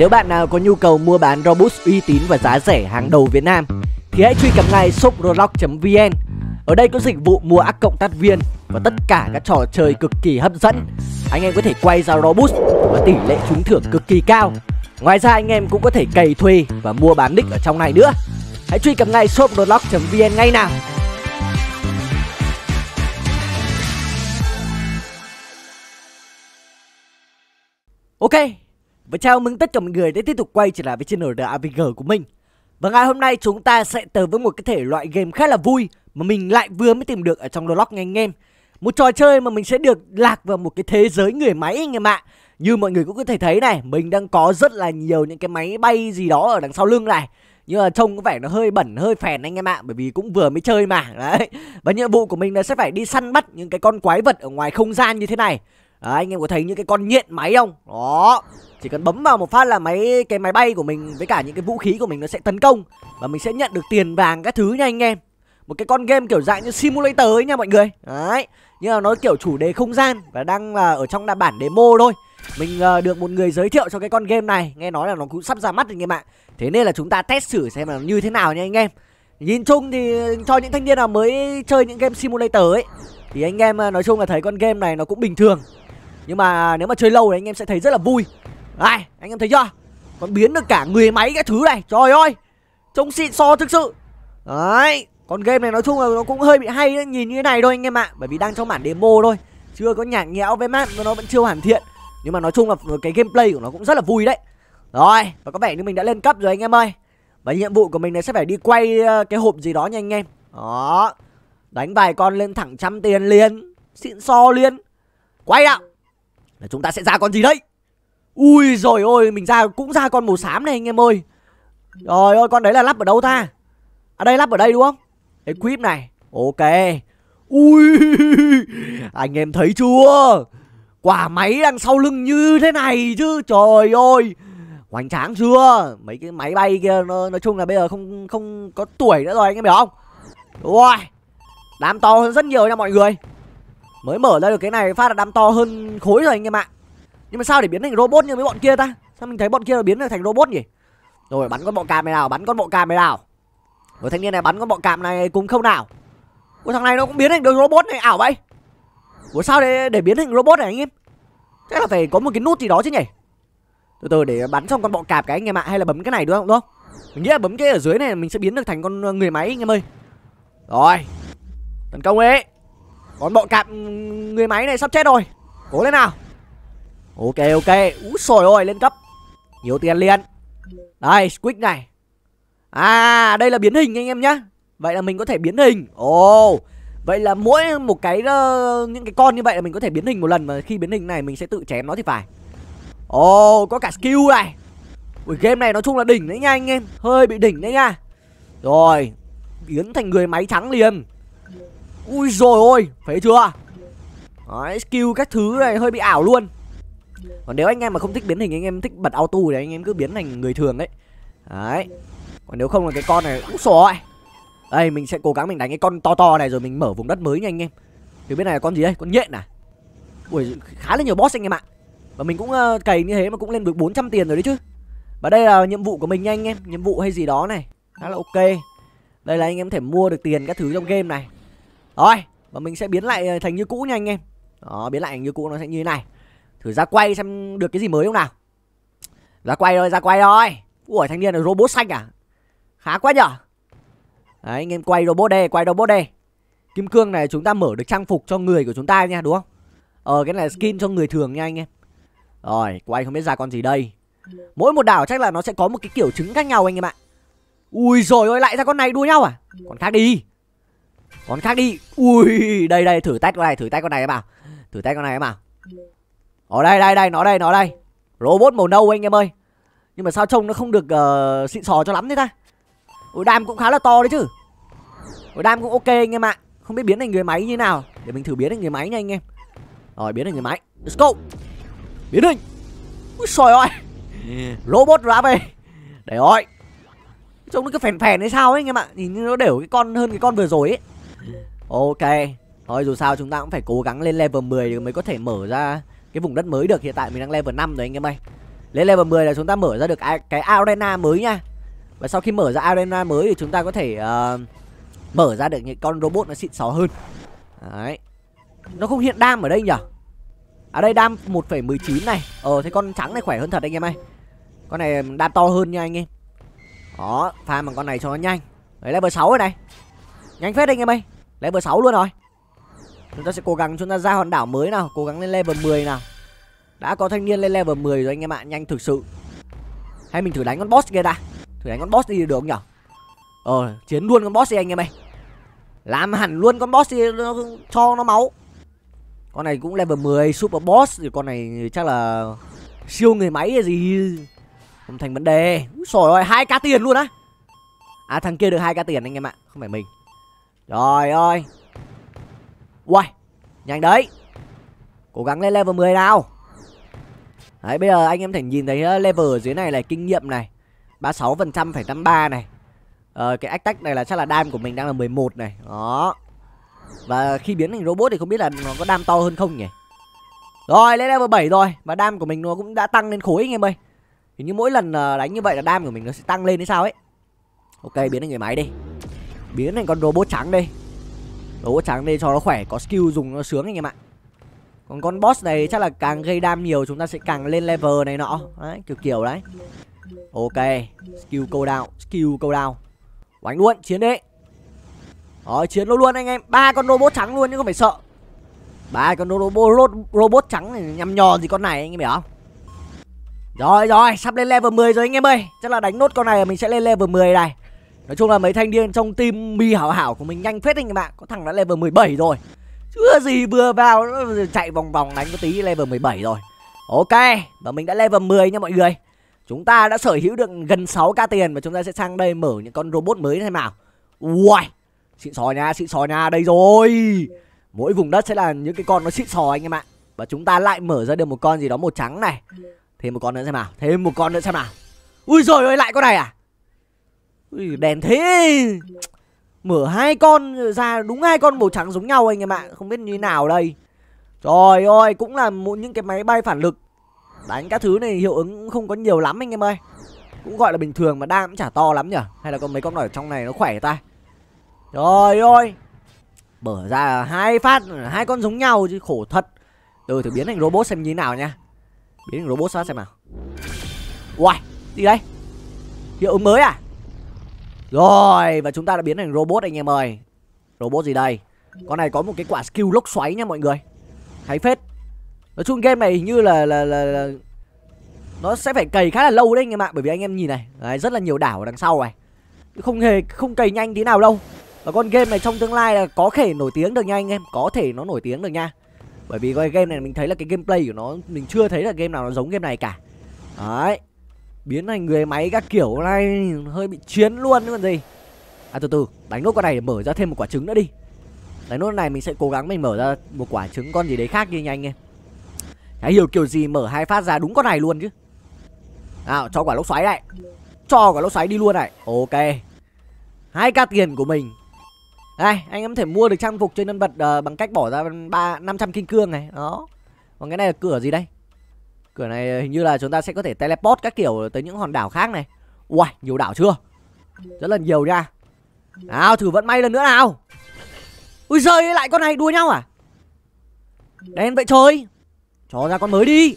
Nếu bạn nào có nhu cầu mua bán Robux uy tín và giá rẻ hàng đầu Việt Nam thì hãy truy cập ngay shoproblox.vn. Ở đây có dịch vụ mua ác cộng tác viên và tất cả các trò chơi cực kỳ hấp dẫn. Anh em có thể quay ra Robux và tỷ lệ trúng thưởng cực kỳ cao. Ngoài ra anh em cũng có thể cày thuê và mua bán nick ở trong này nữa. Hãy truy cập ngay shoproblox.vn ngay nào. Ok, và chào mừng tất cả mọi người đã tiếp tục quay trở lại với channel The AVG của mình. Và ngày hôm nay chúng ta sẽ tới với một cái thể loại game khá là vui Mà mình lại vừa mới tìm được ở trong Roblox nha anh em. Một trò chơi mà mình sẽ được lạc vào một cái thế giới người máy anh em ạ. Như mọi người cũng có thể thấy này, Mình đang có rất là nhiều những cái máy bay gì đó ở đằng sau lưng này. Nhưng mà trông có vẻ nó hơi bẩn, hơi phèn anh em ạ, bởi vì cũng vừa mới chơi mà. Đấy. Và nhiệm vụ của mình là sẽ phải đi săn bắt những cái con quái vật ở ngoài không gian như thế này. Đấy, anh em có thấy những cái con nhện máy không? Đó. Chỉ cần bấm vào một phát là máy cái máy bay của mình với cả những cái vũ khí của mình nó sẽ tấn công. Và mình sẽ nhận được tiền vàng các thứ nha anh em. Một cái con game kiểu dạng như simulator ấy nha mọi người. Đấy. Nhưng mà nó kiểu chủ đề không gian và đang là ở trong là bản demo thôi. Mình uh, được một người giới thiệu cho cái con game này. Nghe nói là nó cũng sắp ra mắt anh em ạ. Thế nên là chúng ta test thử xem là như thế nào nha anh em. Nhìn chung thì cho những thanh niên nào mới chơi những game simulator ấy thì anh em ờ, nói chung là thấy con game này nó cũng bình thường nhưng mà nếu mà chơi lâu thì anh em sẽ thấy rất là vui. Đây anh em thấy chưa? Còn biến được cả người máy cái thứ này. Trời ơi, Trông xịn so thực sự. Đấy, còn game này nói chung là nó cũng hơi bị hay đấy, Nhìn như thế này thôi anh em ạ. Bởi vì đang trong bản demo thôi, Chưa có nhạc nhẽo với mát Nó vẫn chưa hoàn thiện. Nhưng mà nói chung là cái gameplay của nó cũng rất là vui đấy. Rồi, Và có vẻ như mình đã lên cấp rồi anh em ơi. Và nhiệm vụ của mình là sẽ phải đi quay ờ, cái hộp gì đó nha anh em. Đó, Đánh vài con lên thẳng trăm tiền liền, Xịn so liền. Quay nào là chúng ta sẽ ra con gì đấy, Ui rồi ôi mình ra cũng ra con màu xám này anh em ơi. Trời ơi con đấy là lắp ở đâu ta? À đây lắp ở đây đúng không? Equip này. Ok. Ui Anh em thấy chưa? Quả máy đằng sau lưng như thế này chứ Trời ơi. Hoành tráng chưa? Mấy cái máy bay kia nó, Nói chung là bây giờ không không có tuổi nữa rồi anh em hiểu không? Ui Đám to hơn rất nhiều nha mọi người. Mới mở ra được cái này phát là đám to hơn khối rồi anh em ạ. Nhưng mà sao để biến thành robot như mấy bọn kia ta? Sao mình thấy bọn kia là biến thành robot nhỉ? Rồi bắn con bọ cạp này nào bắn con bọ cạp này nào. Rồi thanh niên này bắn con bọ cạp này cùng không nào. Ủa thằng này nó cũng biến thành được robot này ảo vậy. Ủa sao để, để biến thành robot này anh em? Chắc là phải có một cái nút gì đó chứ nhỉ? Từ từ để bắn xong con bọ cạp cái anh em ạ Hay là bấm cái này đúng không? Đúng không? Mình nghĩ là bấm cái ở dưới này mình sẽ biến được thành con người máy anh em ơi. Rồi Tấn công ấy. Còn bọn cạp người máy này sắp chết rồi. Cố lên nào. Ok ok. Úi xồi ôi lên cấp. Nhiều tiền liền. Đây Squid này. À đây là biến hình anh em nhá. Vậy là mình có thể biến hình. Ồ. Oh, Vậy là mỗi một cái uh, Những cái con như vậy là mình có thể biến hình một lần Mà khi biến hình này mình sẽ tự chém nó thì phải. Ồ oh, có cả skill này. Ui game này nói chung là đỉnh đấy nha anh em. Hơi bị đỉnh đấy nha. Rồi. Biến thành người máy trắng liền. Ui rồi ôi Thấy chưa? Đấy skill các thứ này hơi bị ảo luôn. Còn nếu anh em mà không thích biến hình anh em thích bật auto thì anh em cứ biến thành người thường đấy đấy. Còn nếu không là cái con này cũng rồi đây mình sẽ cố gắng mình đánh cái con to to này rồi mình mở vùng đất mới nha anh em. Thì bên này là con gì đây? Con nhện à? Ui khá là nhiều boss anh em ạ. Và mình cũng uh, cày như thế mà cũng lên được 400 tiền rồi đấy chứ. Và đây là nhiệm vụ của mình nha anh em. Nhiệm vụ hay gì đó này. Khá là ok. Đây là anh em có thể mua được tiền các thứ trong game này rồi, và mình sẽ biến lại ờ, thành như cũ nha anh em. Đó, biến lại thành như cũ nó sẽ như thế này. Thử ra quay xem được cái gì mới không nào. Ra quay rồi ra quay rồi Ủa, thanh niên là robot xanh à? Khá quá nhở? Đấy, anh em quay robot đây quay robot đây Kim cương này, chúng ta mở được trang phục cho người của chúng ta nha, đúng không? Ờ cái này là skin cho người thường nha anh em. Rồi, quay không biết ra con gì đây. Mỗi một đảo chắc là nó sẽ có một cái kiểu trứng khác nhau anh em ạ. Ui rồi ôi lại ra con này đua nhau à? Con khác đi. Con khác đi. Ui đây đây thử test con này thử test con này em bảo Thử test con này em bảo ở đây đây đây nó đây nó đây. Robot màu nâu anh em ơi. Nhưng mà sao trông nó không được uh, xịn sò cho lắm thế ta? Ui đam cũng khá là to đấy chứ. Ui đam cũng ok anh em ạ. Không biết biến thành người máy như nào. Để mình thử biến thành người máy nha anh em. Rồi biến thành người máy. Let's go. Biến hình. Ui trời ơi. Robot ra về. Để rồi trông nó cứ phèn phèn hay sao ấy anh em ạ. Nhìn nó đều cái con hơn cái con vừa rồi ấy ok thôi dù sao chúng ta cũng phải cố gắng lên level 10 mới có thể mở ra cái vùng đất mới được. Hiện tại mình đang level 5 rồi anh em ơi. Lên level 10 là chúng ta mở ra được cái arena mới nha. Và sau khi mở ra arena mới thì chúng ta có thể uh, Mở ra được những con robot nó xịn xó hơn. Đấy. Nó không hiện đam ở đây nhỉ? À đây đam 1,19 này. Ờ thế con trắng này khỏe hơn thật anh em ơi. Con này đam to hơn nha anh em. Đó farm bằng con này cho nó nhanh. Đấy level 6 rồi này. Nhanh phết anh em ơi Level 6 luôn rồi. Chúng ta sẽ cố gắng chúng ta ra hòn đảo mới nào Cố gắng lên level 10 nào. Đã có thanh niên lên level 10 rồi anh em ạ Nhanh thực sự. Hay mình thử đánh con boss kia ta. Thử đánh con boss đi được không nhở? Ờ chiến luôn con boss đi anh em ơi. Làm hẳn luôn con boss đi nó, Cho nó máu. Con này cũng level 10 super boss Rồi con này chắc là Siêu người máy hay gì. Không thành vấn đề. Úi xồi ơi hai k tiền luôn á. À thằng kia được hai k tiền anh em ạ Không phải mình. Trời ơi. Uầy, Nhanh đấy. Cố gắng lên level 10 nào. Đấy, bây giờ anh em thể nhìn thấy ờ, level ở dưới này là kinh nghiệm này. 36% phải 53 này. Ờ cái attack này là chắc là đam của mình đang là 11 này. Đó. Và khi biến thành robot thì không biết là nó có đam to hơn không nhỉ? Rồi, lên level 7 rồi Và đam của mình nó cũng đã tăng lên khối anh em ơi. Thì như mỗi lần ờ, đánh như vậy là đam của mình nó sẽ tăng lên hay sao ấy. Ok, biến thành người máy đi. Biến thành con robot trắng đi Robot trắng đi cho nó khỏe, Có skill dùng nó sướng anh em ạ. Còn con boss này chắc là càng gây đam nhiều, Chúng ta sẽ càng lên level này nọ. Đấy, kiểu kiểu đấy. Ok, Skill câu down Skill câu down Đánh luôn, chiến đi đó chiến luôn luôn anh em. Ba con robot trắng luôn chứ không phải sợ. Ba con robot robot trắng này nhằm nhò gì con này, anh em hiểu không? Rồi rồi, sắp lên level 10 rồi anh em ơi. Chắc là đánh nốt con này mình sẽ lên level 10 này Nói chung là mấy thanh niên trong team mi hảo hảo của mình nhanh phết anh em ạ. Có thằng đã level 17 rồi. Chưa gì vừa vào chạy vòng vòng đánh có tí level 17 rồi. Ok Và mình đã level 10 nha mọi người. Chúng ta đã sở hữu được gần 6k tiền Và chúng ta sẽ sang đây mở những con robot mới thế nào. Uầy Xịn sò nha, xịn sò nha, đây rồi. Mỗi vùng đất sẽ là những cái con nó xịn sò anh em ạ. Và chúng ta lại mở ra được một con gì đó màu trắng này. Thêm một con nữa xem nào Thêm một con nữa xem nào. Ui rồi ơi lại con này à? Ui, đèn thế. Mở hai con ra đúng hai con màu trắng giống nhau anh em ạ Không biết như nào đây. Trời ơi cũng là một những cái máy bay phản lực. Đánh các thứ này hiệu ứng không có nhiều lắm anh em ơi. Cũng gọi là bình thường mà đam cũng chả to lắm nhỉ? Hay là có mấy con ở trong này nó khỏe ta? Trời ơi. Mở ra hai phát Hai con giống nhau chứ khổ thật. Từ thử biến thành robot xem như thế nào nha. Biến thành robot xem nào. Uầy gì đây? Hiệu ứng mới à? Rồi và chúng ta đã biến thành robot anh em ơi. Robot gì đây? Con này có một cái quả skill lốc xoáy nha mọi người. Thấy phết. Nói chung game này hình như là, là, là, là Nó sẽ phải cày khá là lâu đấy anh em ạ. Bởi vì anh em nhìn này đấy, Rất là nhiều đảo ở đằng sau này. Không hề không cày nhanh tí nào đâu. Và con game này trong tương lai là có thể nổi tiếng được nha anh em. Có thể nó nổi tiếng được nha. Bởi vì cái game này mình thấy là cái gameplay của nó Mình chưa thấy là game nào nó giống game này cả. Đấy biến thành người máy các kiểu này hơi bị chiến luôn chứ còn gì. À từ từ đánh nốt con này để mở ra thêm một quả trứng nữa đi. Đánh nốt này mình sẽ cố gắng mình mở ra một quả trứng con gì đấy khác đi nha anh em. Hãy hiểu kiểu gì mở hai phát ra đúng con này luôn chứ. Nào cho quả lốc xoáy này cho quả lốc xoáy đi luôn này. Ok. Hai k tiền của mình. Đây anh em có thể mua được trang phục trên nhân vật uh, bằng cách bỏ ra ba năm trăm kim cương này. Đó. Còn cái này là cửa gì đây? Cửa này hình như là chúng ta sẽ có thể teleport các kiểu tới những hòn đảo khác này. Uầy, nhiều đảo chưa? Rất là nhiều nha. Nào, thử vận may lần nữa nào. Ui giời, lại con này đua nhau à? Đen vậy trời. Cho ra con mới đi.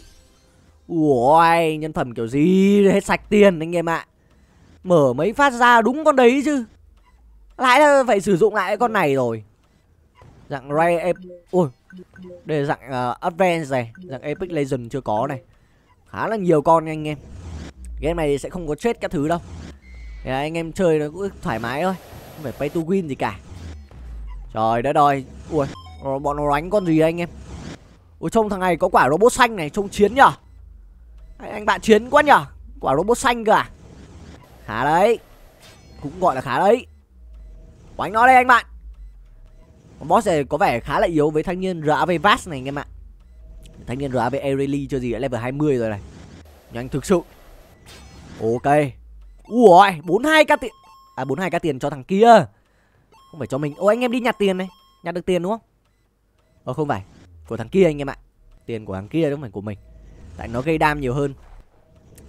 Ui, nhân phẩm kiểu gì hết sạch tiền anh em ạ. Mở mấy phát ra đúng con đấy chứ. Lại là phải sử dụng lại con này rồi. Dạng Ray Ui đây là dạng uh, Advance này Dạng Epic Legend chưa có này. Khá là nhiều con nha anh em. Game này sẽ không có chết các thứ đâu. Thì anh em chơi nó cũng thoải mái thôi Không phải pay to win gì cả. Trời đất ơi Ui Bọn nó đánh con gì anh em? Ui trông thằng này có quả robot xanh này Trông chiến nhở? Anh bạn chiến quá nhở? Quả robot xanh cơ à? Khá đấy Cũng gọi là khá đấy. Đánh nó đây anh bạn boss này có vẻ khá là yếu với thanh niên RAV Vast này anh em ạ Thanh niên RAV ERELI chưa gì đã level 20 rồi này. Nhanh thực sự. Ok. Ui 42k tiền. À 42k tiền cho thằng kia. Không phải cho mình. Ô anh em đi nhặt tiền này. Nhặt được tiền đúng không? Ờ không phải. Của thằng kia anh em ạ. Tiền của thằng kia đúng không phải của mình. Tại nó gây đam nhiều hơn.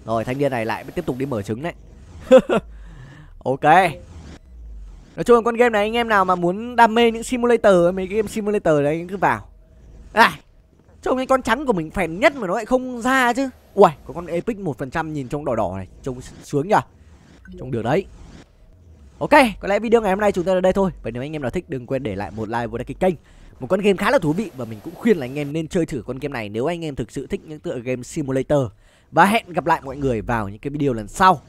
Rồi, thanh niên này lại tiếp tục đi mở trứng đấy. Ok. Nói chung là con game này anh em nào mà muốn đam mê những simulator Mấy game simulator đấy cứ vào. À Trông cái con trắng của mình phèn nhất mà nó lại không ra chứ. Ui có con epic 1% nhìn trông đỏ đỏ này Trông sướng nhỉ Trông được đấy. Ok, có lẽ video ngày hôm nay chúng ta ở đây thôi. Vậy nếu anh em nào thích đừng quên để lại một like và đăng ký kênh. Một con game khá là thú vị và mình cũng khuyên là anh em nên chơi thử con game này Nếu anh em thực sự thích những tựa game simulator. Và hẹn gặp lại mọi người vào những cái video lần sau.